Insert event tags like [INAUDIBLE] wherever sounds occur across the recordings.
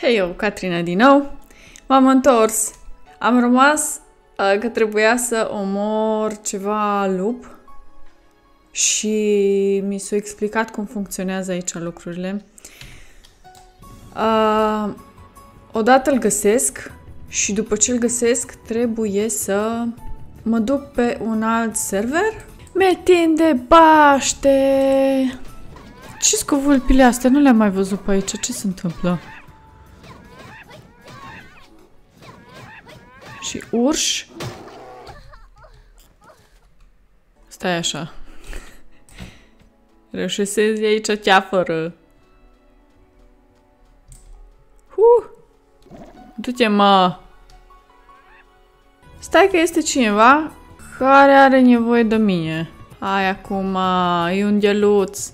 Hei, eu, Catrina din nou. M-am întors. Am rămas uh, că trebuia să omor ceva lup și mi s-a explicat cum funcționează aici lucrurile. Uh, odată îl găsesc și după ce îl găsesc trebuie să mă duc pe un alt server. Metin de baște! Ce scovulpile astea? Nu le-am mai văzut pe aici. Ce se întâmplă? Și urș. Stai așa. Reușesc să iei aici ceafără. Huh! Du-te, mă! Stai că este cineva care are nevoie de mine. Hai acum, e un geluț.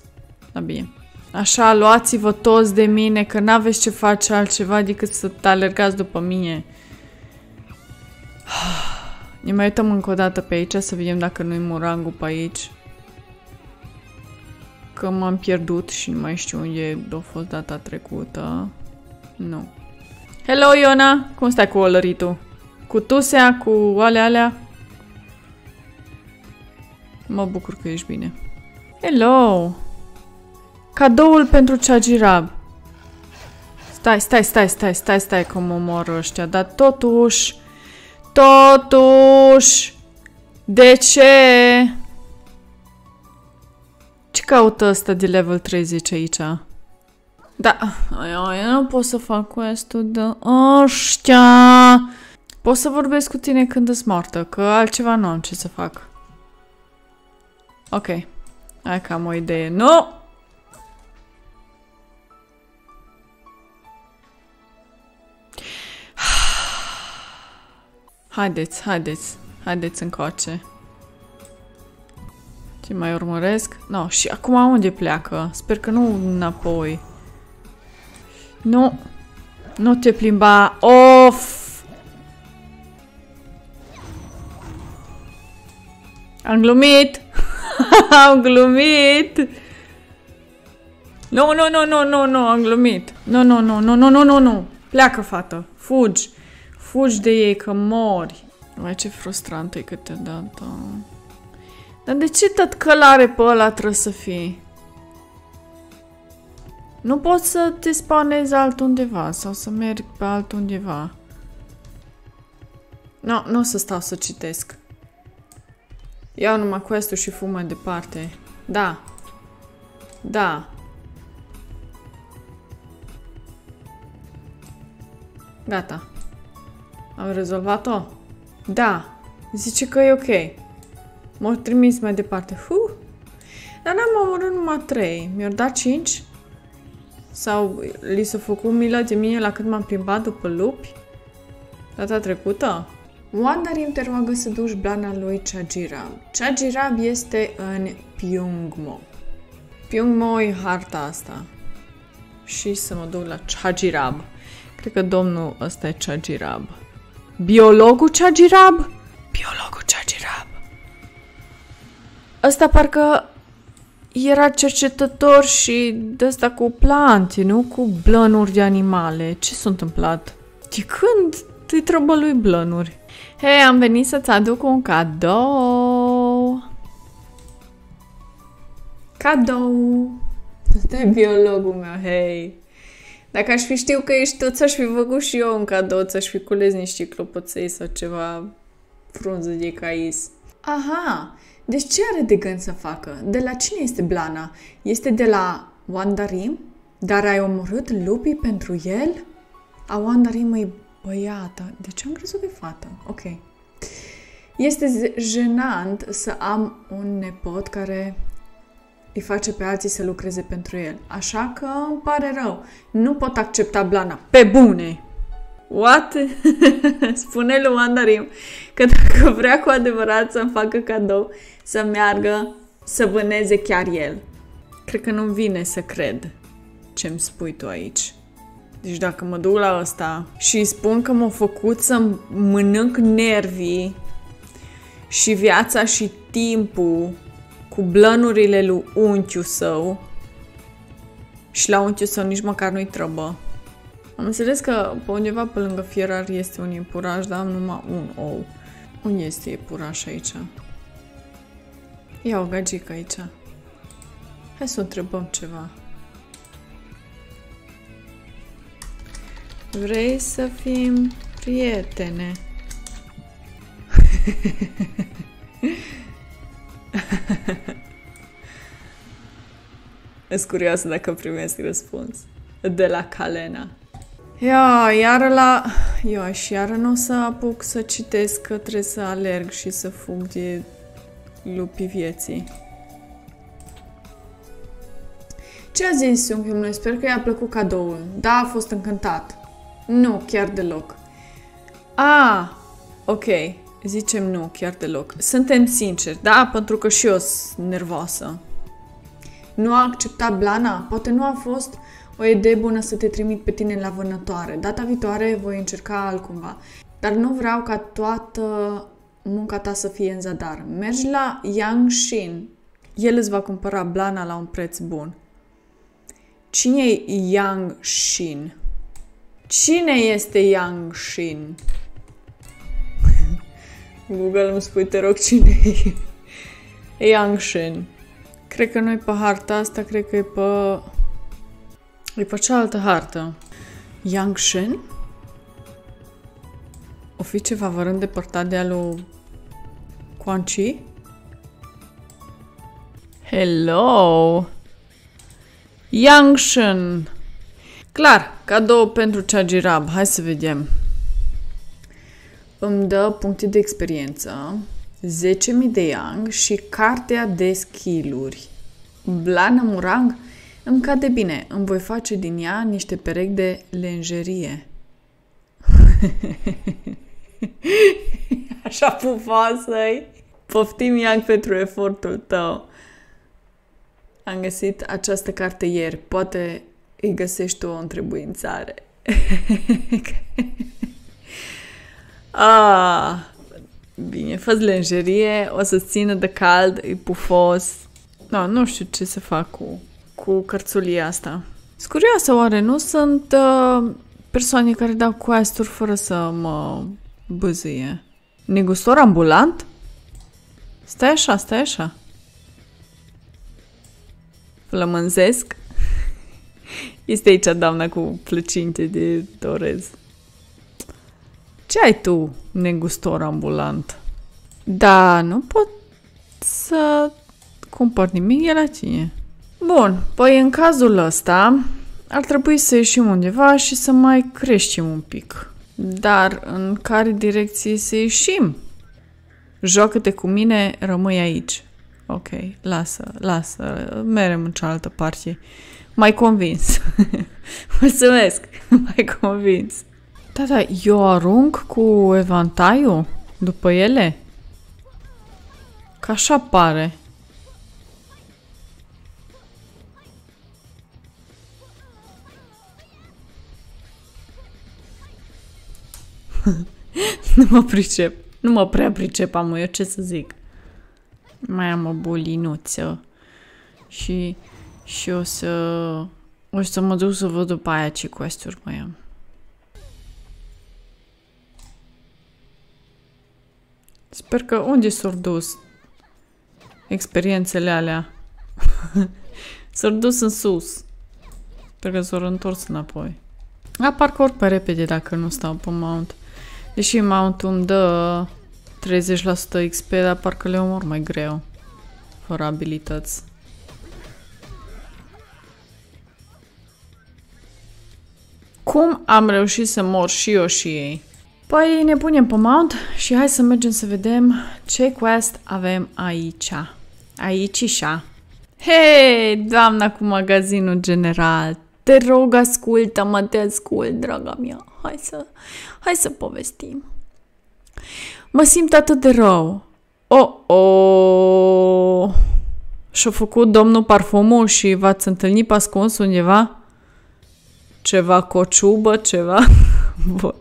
Da bine. Așa, luați-vă toți de mine, că n-aveți ce face altceva decât să te alergați după mine. Ne mai uităm încă o dată pe aici să vedem dacă nu-i murangul pe aici. Că m-am pierdut și nu mai știu unde a fost data trecută. Nu. Hello, Iona! Cum stai cu olăritul? Cu tusea, cu alea alea? Mă bucur că ești bine. Hello! Cadoul pentru Chagirab. Stai, stai, stai, stai, stai, stai că mă omor ăștia, dar totuși... Totuși... De ce? Ce caută ăsta de level 30 aici? Da, eu nu pot să fac quest-ul de ăștia. Pot să vorbesc cu tine când îți moartă, că altceva nu am ce să fac. Ok. Hai că am o idee. Nu! Haideți, haideți, haideți încoace. Ce mai urmăresc? No, și acum unde pleacă? Sper că nu înapoi. Nu. Nu te plimba. Of! Am glumit! am glumit! Nu, nu, nu, nu, nu, nu, am glumit. Nu, nu, nu, nu, nu, nu, nu, nu. Pleacă, fată. Fugi. Fugi de ei, că mori. Mai ce frustrant e câteodată. Dar de ce tot călare pe ăla trebuie să fii? Nu poți să te spanezi altundeva sau să mergi pe altundeva. Nu, nu o să stau să citesc. Iau numai quest și fum mai departe. Da. Da. Gata. Am rezolvat-o? Da. Zice că e ok. M-au trimis mai departe. Huh. Dar n-am omorât numai 3. Mi-au dat 5? Sau li s-a făcut milă de mine la cât m-am plimbat după lupi? Data trecută? Wandarim te roagă să duci blana lui Chajirab. Chajirab este în Pyungmo. Pyungmo e harta asta. Și să mă duc la Chajirab. Cred că domnul ăsta e Chajirab. Biologul Chagirab? Biologul Chagirab. Ăsta parcă era cercetător și de asta cu plante, nu cu blănuri de animale. Ce s-a întâmplat? De când îi trebuie lui blănuri? Hei, am venit să-ți aduc un cadou. Cadou. Asta e biologul meu, hei. Dacă aș fi știu că ești tu, ți-aș fi făcut și eu un cadou, ți-aș fi cules niște clopoței sau ceva frunză de cais. Aha, deci ce are de gând să facă? De la cine este Blana? Este de la Wandarim? Dar ai omorât lupii pentru el? A Wandarim e băiată. De ce am crezut că e fată? Ok. Este jenant să am un nepot care îi face pe alții să lucreze pentru el. Așa că îmi pare rău. Nu pot accepta blana. Pe bune! What? [LAUGHS] Spune lui Mandarim că dacă vrea cu adevărat să-mi facă cadou, să meargă să vâneze chiar el. Cred că nu vine să cred ce-mi spui tu aici. Deci dacă mă duc la ăsta și îi spun că m-a făcut să mănânc nervii și viața și timpul cu blănurile lui unchiul său și la unchiul său nici măcar nu-i trăbă. Am înțeles că pe undeva pe lângă fierar este un iepuraș, dar am numai un ou. Unde este iepuraș aici? Ia o gagică aici. Hai să o întrebăm ceva. Vrei să fim prietene? [LAUGHS] [LAUGHS] Sunt curioasă dacă primesc răspuns de la Calena. Ia, iar la... Eu și iară nu o să apuc să citesc că trebuie să alerg și să fug de lupii vieții. Ce a zis unchiul meu? Sper că i-a plăcut cadoul. Da, a fost încântat. Nu, chiar deloc. A, ok. Zicem nu, chiar deloc. Suntem sinceri, da? Pentru că și eu sunt nervoasă. Nu a acceptat Blana? Poate nu a fost o idee bună să te trimit pe tine la vânătoare. Data viitoare voi încerca altcumva. Dar nu vreau ca toată munca ta să fie în zadar. Mergi la Yang Shin. El îți va cumpăra blana la un preț bun. Cine e Yang Shin? Cine este Yang Shin? Google îmi spui, te rog, cine e Yang Shin? Cred că nu e pe harta asta, cred că e pe... E pe cealaltă hartă. Yang Shin? O fi ceva vărând îndepărtat de alu Quan Chi? Hello! Yang Shin! Clar, cadou pentru Chagirab. Hai să vedem. Îmi dă puncte de experiență, 10.000 de yang și cartea de skill-uri. Blana Murang îmi cade bine. Îmi voi face din ea niște perechi de lenjerie. [LAUGHS] Așa pufoasă Poftim, Yang, pentru efortul tău. Am găsit această carte ieri. Poate îi găsești tu o întrebuințare. [LAUGHS] ah, bine, fă lenjerie, o să țină de cald, e pufos. No, nu știu ce să fac cu, cu cărțulia asta. Sunt curioasă, oare nu sunt uh, persoane care dau quest fără să mă băzâie? Negustor ambulant? Stai așa, stai așa. Flămânzesc. [LAUGHS] Este aici doamna cu plăcinte de torez. Ce ai tu, negustor ambulant? Da, nu pot să cumpăr nimic, e la tine. Bun, păi în cazul ăsta ar trebui să ieșim undeva și să mai creștem un pic. Dar în care direcție să ieșim? Joacă-te cu mine, rămâi aici. Ok, lasă, lasă, merem în cealaltă parte. Mai convins. [LAUGHS] Mulțumesc, [LAUGHS] mai convins. Da, da, eu arunc cu evantaiul după ele? Ca așa pare. [LAUGHS] nu mă pricep. Nu mă prea pricep, am eu ce să zic. Mai am o bolinuță. Și, și o să... O să mă duc să văd după aia ce quest mai am. Sper că unde s-au dus experiențele alea? [LAUGHS] s-au dus în sus. Sper că s-au întors înapoi. A, parcă ori pe repede dacă nu stau pe mount. Deși mount-ul îmi dă 30% XP, dar parcă le omor mai greu. Fără abilități. Cum am reușit să mor și eu și ei? Păi ne punem pe mount și hai să mergem să vedem ce quest avem aici. Aici și Hei, doamna cu magazinul general, te rog, ascultă-mă, te ascult, draga mea. Hai să, hai să povestim. Mă simt atât de rău. Oh, oh. Și-a făcut domnul parfumul și v-ați întâlnit pe ascuns undeva? Ceva cociubă, ceva? [LAUGHS] Bun.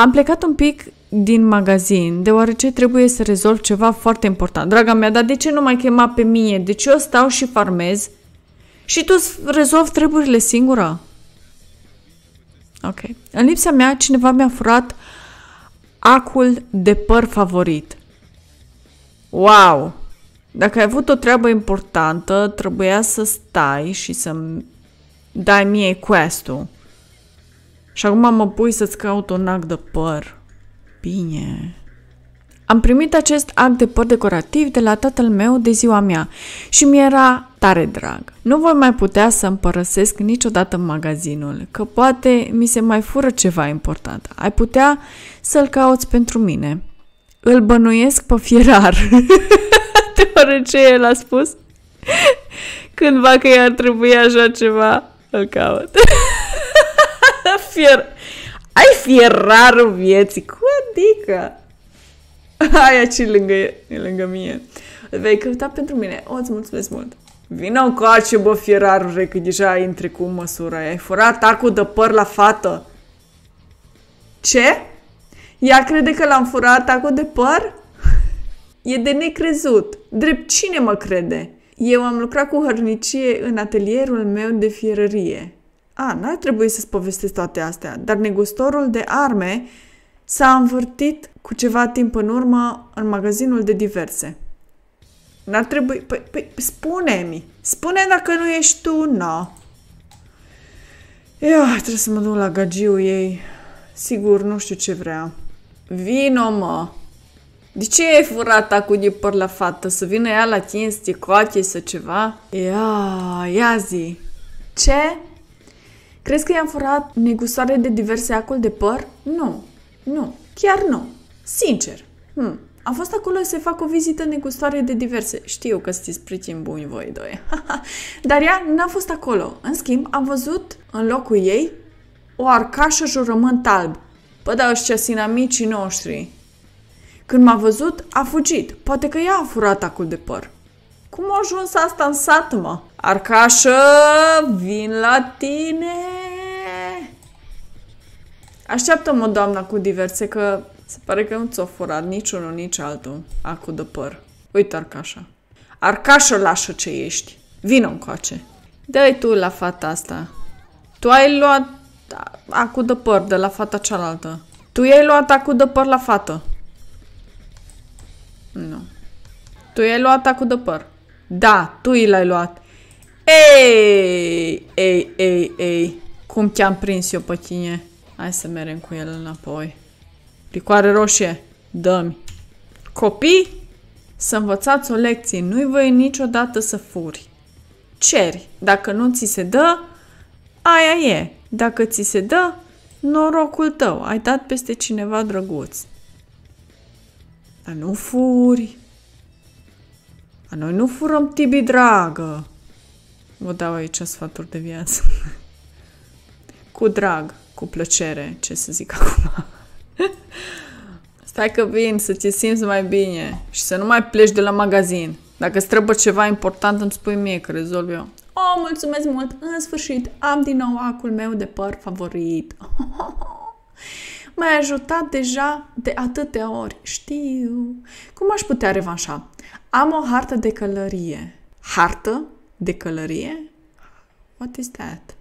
Am plecat un pic din magazin, deoarece trebuie să rezolv ceva foarte important. Draga mea, dar de ce nu mai chema pe mine? De ce eu stau și farmez și tu rezolvi treburile singura? Ok. În lipsa mea, cineva mi-a furat acul de păr favorit. Wow! Dacă ai avut o treabă importantă, trebuia să stai și să-mi dai mie quest-ul. Și acum mă pui să-ți caut un act de păr. Bine. Am primit acest act de păr decorativ de la tatăl meu de ziua mea și mi era tare drag. Nu voi mai putea să împărăsesc niciodată magazinul, că poate mi se mai fură ceva important. Ai putea să-l cauți pentru mine. Îl bănuiesc pe fierar. [LAUGHS] Deoarece el a spus cândva că i-ar trebui așa ceva, îl caut. [LAUGHS] Fier... Ai fierarul vieții, cum adică? Aia ce lângă, e lângă mine. Vei căuta pentru mine. O, îți mulțumesc mult. Vină coace, bă, fierarule, că deja intri cu măsura Ai furat acul de păr la fată. Ce? Ea crede că l-am furat acul de păr? E de necrezut. Drept cine mă crede? Eu am lucrat cu hărnicie în atelierul meu de fierărie. A, n-ar trebui să-ți povestesc toate astea, dar negustorul de arme s-a învârtit cu ceva timp în urmă în magazinul de diverse. N-ar trebui... Păi, păi spune-mi! Spune dacă nu ești tu, no. Ia, trebuie să mă duc la gagiul ei. Sigur, nu știu ce vrea. Vino, mă! De ce ai furat cu de păr la fată? Să vină ea la tine să te coache să ceva? Ia, ia zi! Ce? Crezi că i-am furat negustoare de diverse acul de păr? Nu, nu, chiar nu. Sincer. Hmm. Am fost acolo să fac o vizită negustoare de diverse. Știu că sunteți prieteni buni voi doi. [LAUGHS] Dar ea n-a fost acolo. În schimb, am văzut în locul ei o arcașă jurământ alb. Pă da, ăștia sinamicii noștri. Când m-a văzut, a fugit. Poate că ea a furat acul de păr. Cum a ajuns asta în sat, mă? Arcașă, vin la tine! Așteaptă-mă, doamna, cu diverse, că se pare că nu ți-o furat niciunul, nici altul, acu de păr. Uite, Arcașa. Arcașă lașă ce ești. Vino încoace. Dă-i tu la fata asta. Tu ai luat acu de păr de la fata cealaltă. Tu i-ai luat acu de păr la fată. Nu. Tu i-ai luat acu de păr. Da, tu i l-ai luat. Ei, ei, ei, ei. Cum te-am prins eu pe tine? Hai să mergem cu el înapoi. Ricoare roșie, dă-mi. Copii, să învățați o lecție. Nu-i voi niciodată să furi. Ceri. Dacă nu ți se dă, aia e. Dacă ți se dă, norocul tău. Ai dat peste cineva drăguț. Dar nu furi. A noi nu furăm, Tibi, dragă. Vă dau aici sfaturi de viață. [LAUGHS] cu drag, cu plăcere, ce să zic [LAUGHS] acum. Stai că vin să te simți mai bine și să nu mai pleci de la magazin. Dacă îți trebuie ceva important, îmi spui mie că rezolv eu. Oh, mulțumesc mult! În sfârșit, am din nou acul meu de păr favorit. [LAUGHS] M-ai ajutat deja de atâtea ori. Știu. Cum aș putea revanșa? Am o hartă de călărie. Hartă de călărie? What is that?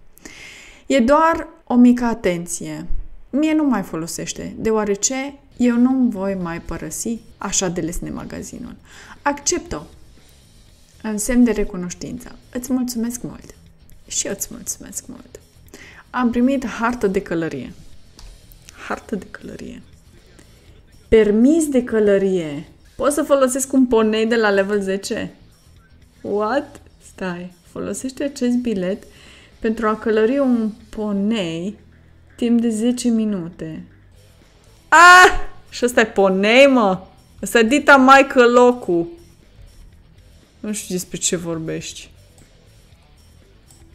E doar o mică atenție. Mie nu mai folosește, deoarece eu nu voi mai părăsi așa de lesne magazinul. Accept-o. În semn de recunoștință. Îți mulțumesc mult. Și eu îți mulțumesc mult. Am primit hartă de călărie. Hartă de călărie. Permis de călărie. Pot să folosesc un ponei de la level 10? What? Stai. Folosește acest bilet pentru a călări un ponei timp de 10 minute. Ah! Și ăsta e ponei, mă! Ăsta e dita maică locul. Nu știu despre ce vorbești.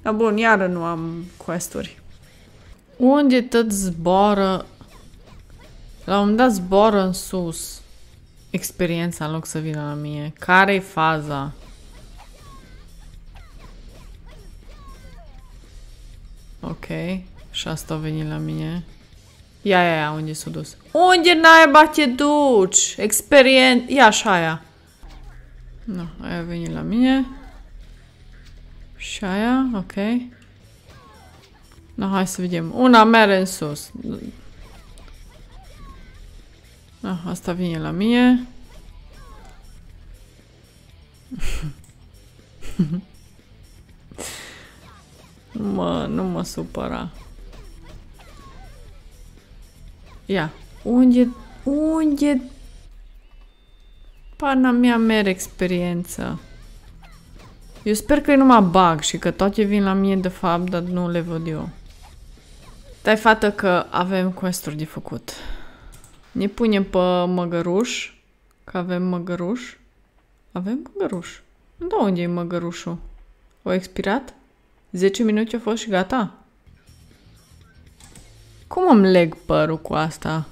Da, bun, iară nu am questuri. Unde tot zboară... La un moment dat zboară în sus. Experiența în loc să vină la mine. Care-i faza? Ok. Și asta a venit la mine. Ia, ia, ia, unde s-a dus? Unde naiba te duci? Experien... Ia, așa aia. Nu, aia a venit la mine. Și aia, ok. No, hai să vedem. Una mere în sus. Ah, asta vine la mie. [LAUGHS] mă, nu mă supăra. Ia. Unde, unde pana mea mere experiență? Eu sper că e numai bug și că toate vin la mine de fapt, dar nu le văd eu. Dai fată că avem quest de făcut. Ne punem pe măgăruș, că avem măgăruș. Avem măgăruș. Da, unde e măgărușul? O expirat? 10 minute a fost și gata? Cum îmi leg părul cu asta?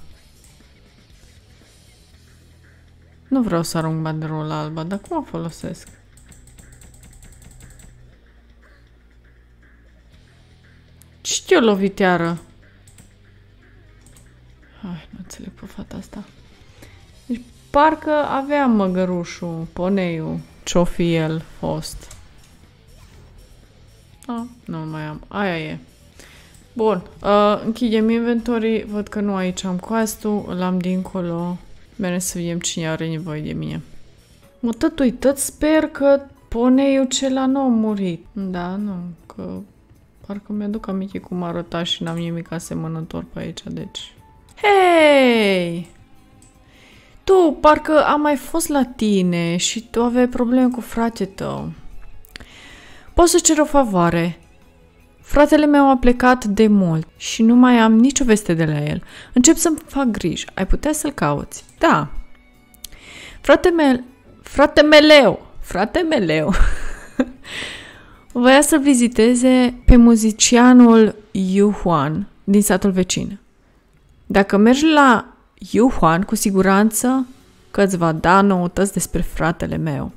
Nu vreau să arunc banderola albă, dar cum o folosesc? Știu loviteară. Hai, nu înțeleg pe fata asta. Deci parcă avea măgărușul, poneiul, ce-o fi el fost. Ah, nu mai am. Aia e. Bun, uh, închidem inventorii, văd că nu aici am coastul, îl am dincolo. Bine să vedem cine are nevoie de mine. Mă, tot uitat, sper că poneiul cela nu a murit. Da, nu, că parcă mi-aduc aminte cum arăta și n-am nimic asemănător pe aici, deci... Hei! Tu, parcă am mai fost la tine și tu aveai probleme cu frate tău. Poți să cer o favoare. Fratele meu a plecat de mult și nu mai am nicio veste de la el. Încep să-mi fac griji. Ai putea să-l cauți? Da. Frate meu, frate meleu, frate meleu, [LAUGHS] voia să viziteze pe muzicianul Yuhuan din satul vecin. Dacă mergi la Yuhuan, cu siguranță că îți va da noutăți despre fratele meu.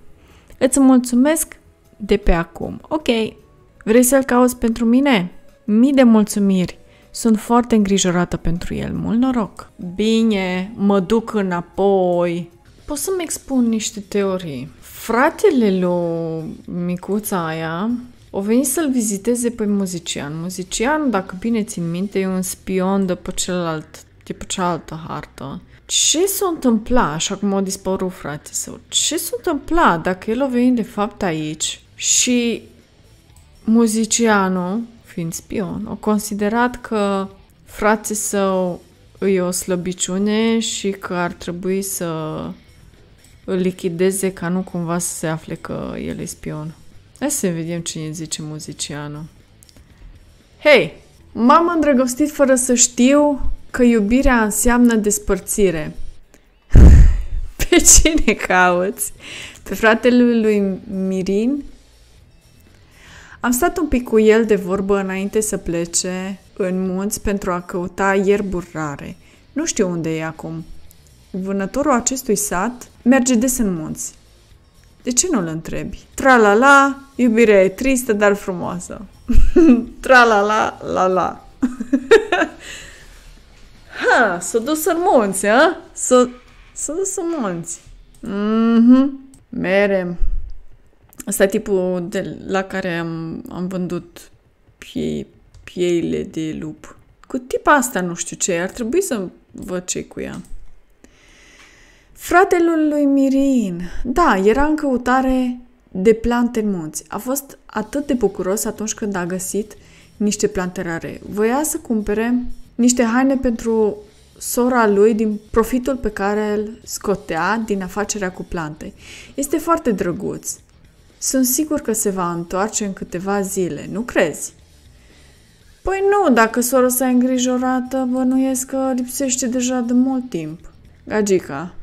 Îți mulțumesc de pe acum. Ok, vrei să-l cauți pentru mine? Mii de mulțumiri. Sunt foarte îngrijorată pentru el. Mult noroc. Bine, mă duc înapoi. Pot să-mi expun niște teorii. Fratele lui micuța aia o venit să-l viziteze pe muzician. Muzician, dacă bine țin minte, e un spion de pe celălalt, de pe cealaltă hartă. Ce s-a întâmplat, așa cum a dispărut frate său? Ce s-a întâmplat dacă el a venit de fapt aici și muzicianul, fiind spion, a considerat că frate său îi o slăbiciune și că ar trebui să îl lichideze ca nu cumva să se afle că el e spion. Hai să vedem cine zice muzicianul. Hei, m-am îndrăgostit fără să știu că iubirea înseamnă despărțire. [LAUGHS] Pe cine cauți? Pe fratele lui Mirin? Am stat un pic cu el de vorbă înainte să plece în munți pentru a căuta ierburi rare. Nu știu unde e acum. Vânătorul acestui sat merge des în munți. De ce nu-l întrebi? Tra-la-la, iubirea e tristă, dar frumoasă. [LAUGHS] Tra-la-la, la-la. [LAUGHS] ha, s-a dus în munți, ha? S-a, s-a dus în munți. Mhm. Merem. Asta e tipul de, la care am, am vândut pie, pieile de lup. Cu tipa asta nu știu ce, ar trebui să văd ce cu ea. Fratele lui Mirin. Da, era în căutare de plante în munți. A fost atât de bucuros atunci când a găsit niște plante rare. Voia să cumpere niște haine pentru sora lui din profitul pe care îl scotea din afacerea cu plante. Este foarte drăguț. Sunt sigur că se va întoarce în câteva zile, nu crezi? Păi nu, dacă sora sa e îngrijorată, bănuiesc că lipsește deja de mult timp. Gagica,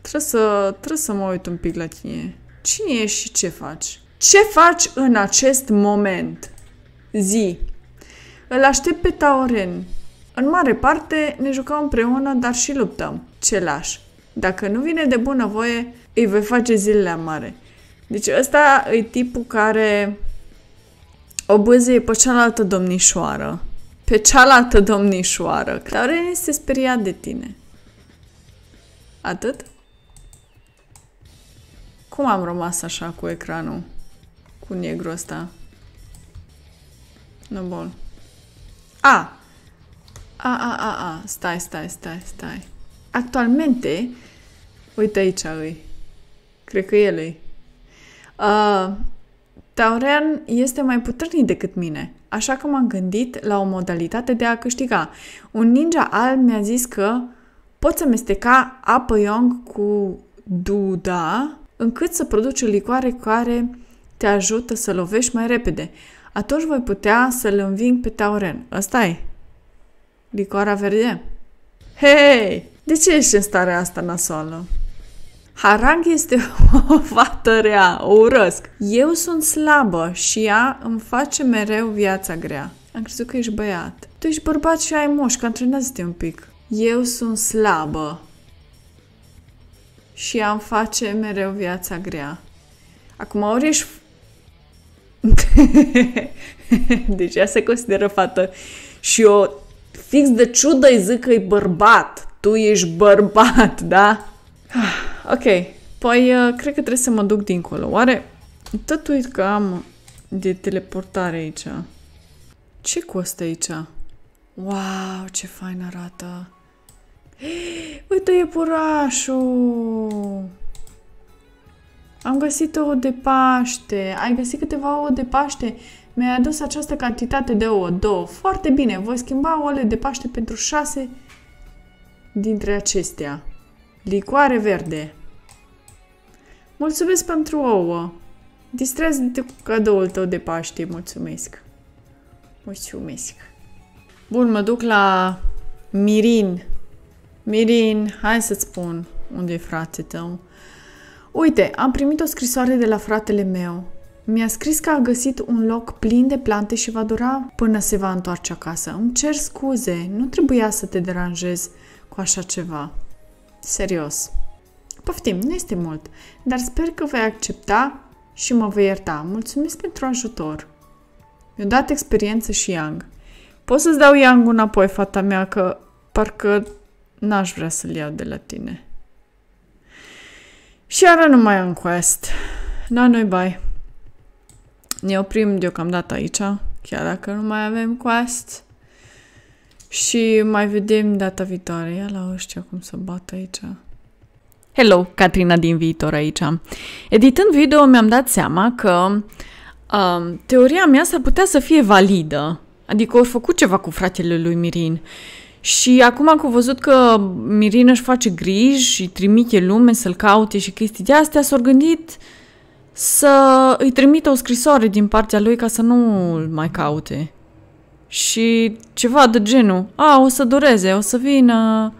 trebuie să, trebuie să mă uit un pic la tine. Cine ești și ce faci? Ce faci în acest moment? Zi. Îl aștept pe Tauren. În mare parte ne jucăm împreună, dar și luptăm. Ce lași? Dacă nu vine de bună voie, îi voi face zilele mare. Deci ăsta e tipul care o bâzie pe cealaltă domnișoară. Pe cealaltă domnișoară. Clauren este speriat de tine. Atât? Cum am rămas așa cu ecranul? Cu negru ăsta? Nu bun. A. A, a, a, a. Stai, stai, stai, stai. Actualmente, uite aici îi. Cred că el e. Uh, Taurean este mai puternic decât mine, așa că m-am gândit la o modalitate de a câștiga. Un ninja alb mi-a zis că poți amesteca apă young cu duda încât să produci o licoare care te ajută să lovești mai repede. Atunci voi putea să-l înving pe Tauren. ăsta e. Licoarea verde. Hei! De ce ești în starea asta nasoală? Harang este [LAUGHS] o fată rea, o urăsc. Eu sunt slabă și ea îmi face mereu viața grea. Am crezut că ești băiat. Tu ești bărbat și ai moș, antrenează-te un pic. Eu sunt slabă și ea îmi face mereu viața grea. Acum ori ești... [LAUGHS] deci ea se consideră fată și eu fix de ciudă îi zic că e bărbat. Tu ești bărbat, [LAUGHS] da? Ok. Păi, uh, cred că trebuie să mă duc dincolo. Oare tot uit că am de teleportare aici. Ce costă aici? Wow, ce fain arată! Uite iepurașul! Am găsit ouă de Paște. Ai găsit câteva ouă de Paște. Mi-ai adus această cantitate de ouă. Două. Foarte bine. Voi schimba ouăle de Paște pentru șase dintre acestea. Licoare verde. Mulțumesc pentru ouă. Distrează-te cu cadoul tău de Paște. Mulțumesc. Mulțumesc. Bun, mă duc la Mirin. Mirin, hai să-ți spun unde e frate tău. Uite, am primit o scrisoare de la fratele meu. Mi-a scris că a găsit un loc plin de plante și va dura până se va întoarce acasă. Îmi cer scuze, nu trebuia să te deranjez cu așa ceva. Serios. Poftim, nu este mult, dar sper că vei accepta și mă vei ierta. Mulțumesc pentru ajutor. Mi-a dat experiență și Yang. Poți să-ți dau Yang înapoi, fata mea, că parcă n-aș vrea să-l iau de la tine. Și iară nu mai am quest. Da, noi bai. Ne oprim deocamdată aici, chiar dacă nu mai avem quest. Și mai vedem data viitoare. Ia la ăștia cum să bat aici. Hello, Catrina din viitor aici. Editând video mi-am dat seama că um, teoria mea s-ar putea să fie validă. Adică au făcut ceva cu fratele lui Mirin. Și acum că au văzut că Mirin își face griji și trimite lume să-l caute și chestii de astea, s-au gândit să îi trimită o scrisoare din partea lui ca să nu îl mai caute. Și ceva de genul, a, o să dureze, o să vină...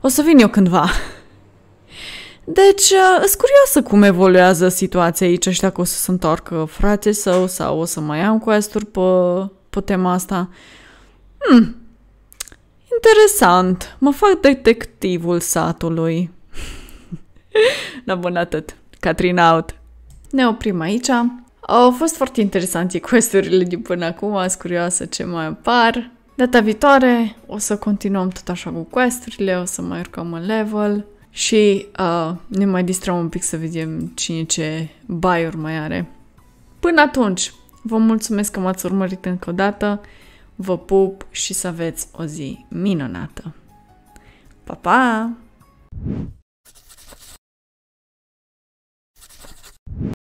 O să vin eu cândva. [LAUGHS] Deci, uh, sunt curioasă cum evoluează situația aici și dacă o să se întoarcă frate său sau o să mai am quest pe, pe tema asta. Hmm, interesant. Mă fac detectivul satului. [LAUGHS] da, bun, atât. Catrina out. Ne oprim aici. Au fost foarte interesante questurile de până acum, sunt curioasă ce mai apar. Data viitoare o să continuăm tot așa cu questurile, o să mai urcăm în level și uh, ne mai distrăm un pic să vedem cine ce buy mai are. Până atunci, vă mulțumesc că m-ați urmărit încă o dată, vă pup și să aveți o zi minunată. Pa, pa!